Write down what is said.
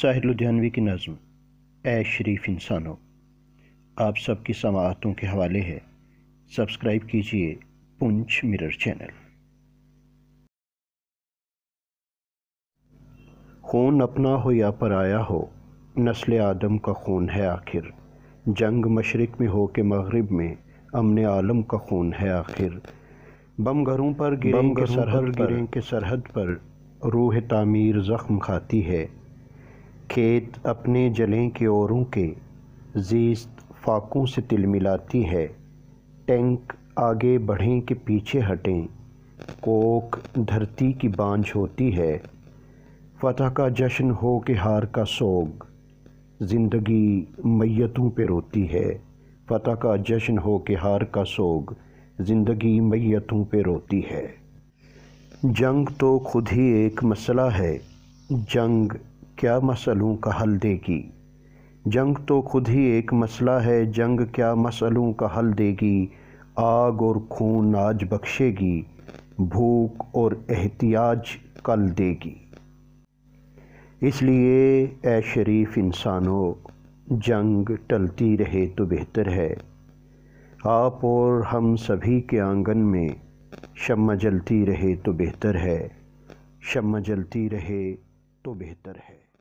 ساحر لدھیانوی کی نظم۔ اے شریف انسانوں آپ سب کی سماعتوں کے حوالے ہے۔ سبسکرائب کیجیے پنچ مرر چینل۔ خون اپنا ہو یا پرایا ہو نسل آدم کا خون ہے آخر۔ جنگ مشرق میں ہو کہ مغرب میں امن عالم کا خون ہے آخر۔ بم گھروں پر گریں کے سرحد گریں کے سرحد پر۔ روح تعمیر زخم کھاتی ہے۔ کھیت اپنے جلیں کے اوروں کے زیست فاقوں سے تل ملاتی ہے۔ ٹینک آگے بڑھیں کہ پیچھے ہٹیں۔ کوک دھرتی کی بانجھ ہوتی ہے۔ فتح کا جشن ہو کہ ہار کا سوگ۔ زندگی میتوں پہ روتی ہے۔ فتح کا جشن ہو کہ ہار کا سوگ۔ زندگی میتوں پہ روتی ہے۔ جنگ تو خود ہی ایک مسئلہ ہے۔ جنگ کیا مسئلوں کا حل دے گی؟ جنگ تو خود ہی ایک مسئلہ ہے، جنگ کیا مسئلوں کا حل دے گی؟ آگ اور خون آج بخشے گی، بھوک اور احتیاج کل دے گی۔ اس لیے اے شریف انسانوں جنگ ٹلتی رہے تو بہتر ہے۔ آپ اور ہم سبھی کے آنگن میں شمع جلتی رہے تو بہتر ہے۔ شمع جلتی رہے تو بہتر ہے۔